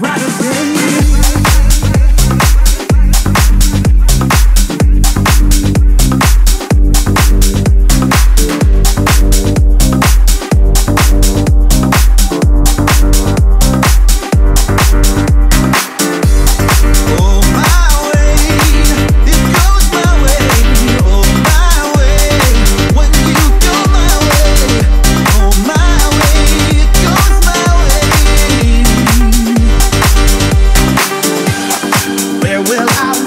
days. will I